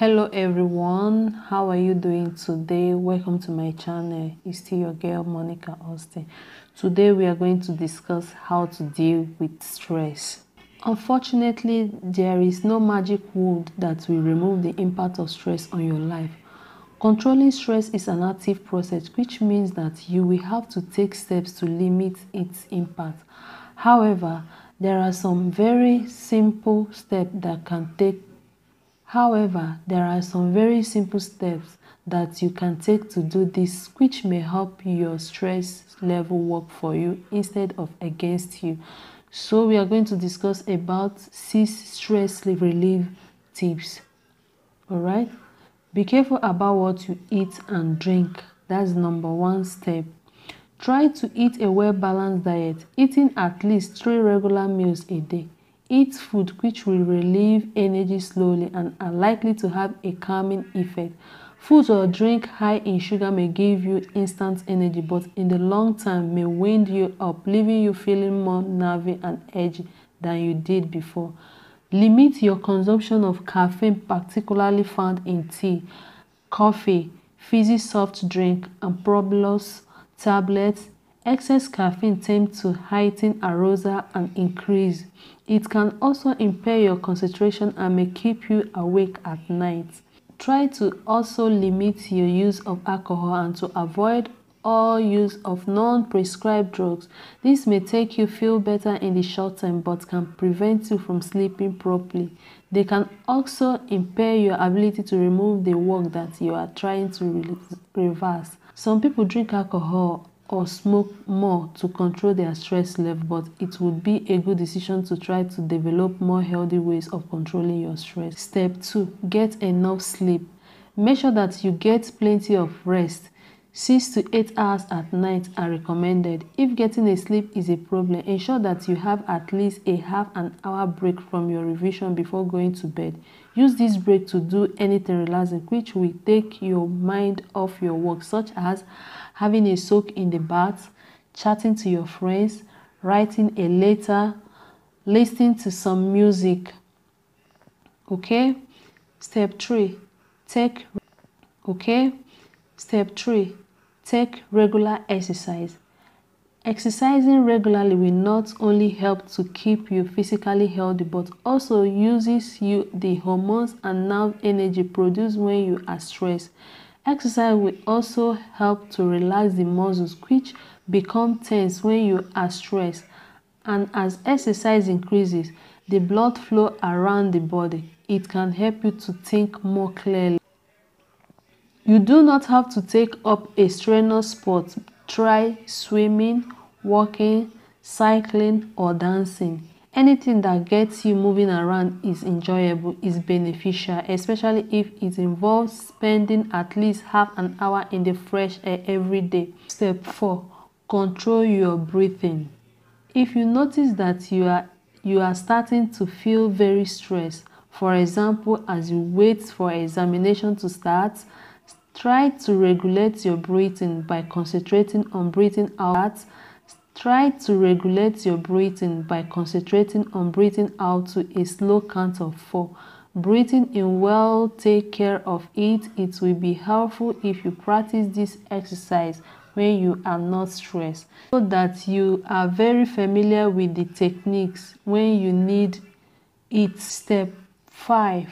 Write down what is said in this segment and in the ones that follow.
hello everyone. How are you doing today? Welcome to my channel. It's still your girl monica austin. Today we are going to discuss how to deal with stress. Unfortunately there is no magic word that will remove the impact of stress on your life. Controlling stress is an active process which means that you will have to take steps to limit its impact. However there are some very simple steps that can take However, there are some very simple steps that you can take to do this which may help your stress level work for you instead of against you. So we are going to discuss about six stress relief tips. Alright? Be careful about what you eat and drink. That's number one step. Try to eat a well-balanced diet, eating at least three regular meals a day. Eat food which will relieve energy slowly and are likely to have a calming effect. Food or drink high in sugar may give you instant energy but in the long term may wind you up, leaving you feeling more nervy and edgy than you did before. Limit your consumption of caffeine particularly found in tea, coffee, fizzy soft drink and Problos tablets Excess caffeine tends to heighten arousal and increase. It can also impair your concentration and may keep you awake at night. Try to also limit your use of alcohol and to avoid all use of non-prescribed drugs. This may take you feel better in the short term but can prevent you from sleeping properly. They can also impair your ability to remove the work that you are trying to reverse. Some people drink alcohol or smoke more to control their stress level but it would be a good decision to try to develop more healthy ways of controlling your stress. Step 2. Get enough sleep. Make sure that you get plenty of rest. 6 to 8 hours at night are recommended. If getting a sleep is a problem, ensure that you have at least a half an hour break from your revision before going to bed. Use this break to do anything relaxing which will take your mind off your work such as having a soak in the bath, chatting to your friends, writing a letter, listening to some music. Okay? Step 3. Take okay? Step 3. Take regular exercise. Exercising regularly will not only help to keep you physically healthy but also uses you the hormones and nerve energy produced when you are stressed. Exercise will also help to relax the muscles which become tense when you are stressed and as exercise increases the blood flow around the body. It can help you to think more clearly. You do not have to take up a strenuous sport. Try swimming, walking, cycling or dancing. Anything that gets you moving around is enjoyable, is beneficial, especially if it involves spending at least half an hour in the fresh air every day. Step 4. Control your breathing. If you notice that you are, you are starting to feel very stressed, for example, as you wait for examination to start, try to regulate your breathing by concentrating on breathing out Try to regulate your breathing by concentrating on breathing out to a slow count of 4. Breathing in well take care of it. It will be helpful if you practice this exercise when you are not stressed so that you are very familiar with the techniques when you need it. Step 5.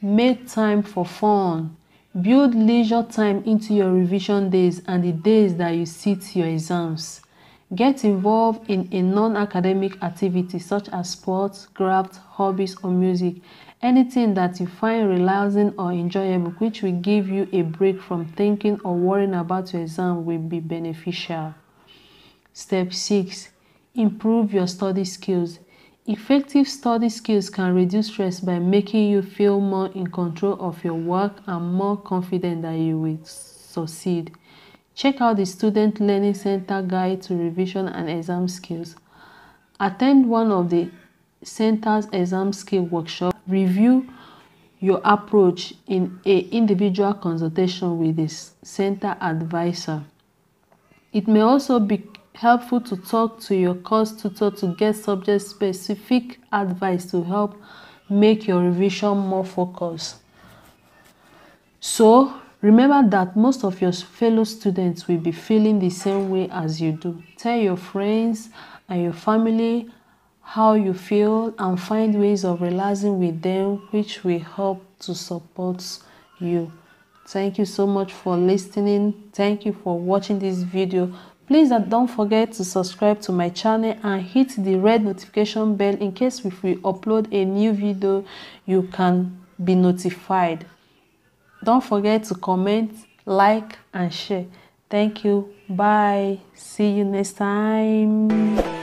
Make time for fun. Build leisure time into your revision days and the days that you sit your exams. Get involved in a non-academic activity such as sports, crafts, hobbies or music. Anything that you find relaxing or enjoyable which will give you a break from thinking or worrying about your exam will be beneficial. Step 6. Improve your study skills. Effective study skills can reduce stress by making you feel more in control of your work and more confident that you will succeed. Check out the Student Learning Center Guide to Revision and Exam Skills. Attend one of the center's exam skill workshop. Review your approach in a individual consultation with the center advisor. It may also be helpful to talk to your course tutor to get subject-specific advice to help make your revision more focused. So remember that most of your fellow students will be feeling the same way as you do. Tell your friends and your family how you feel and find ways of relaxing with them which will help to support you. Thank you so much for listening. Thank you for watching this video. Please don't forget to subscribe to my channel and hit the red notification bell in case if we upload a new video, you can be notified. Don't forget to comment, like and share. Thank you. Bye. See you next time.